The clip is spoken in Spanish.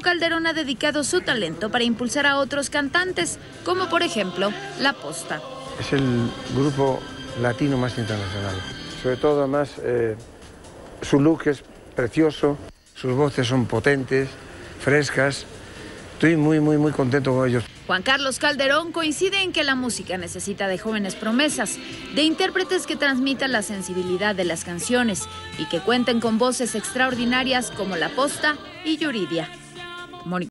Calderón ha dedicado su talento para impulsar a otros cantantes, como por ejemplo La Posta. Es el grupo latino más internacional. Sobre todo, además, eh, su look es precioso, sus voces son potentes, frescas. Estoy muy, muy, muy contento con ellos. Juan Carlos Calderón coincide en que la música necesita de jóvenes promesas, de intérpretes que transmitan la sensibilidad de las canciones y que cuenten con voces extraordinarias como La Posta y Yuridia. Morning.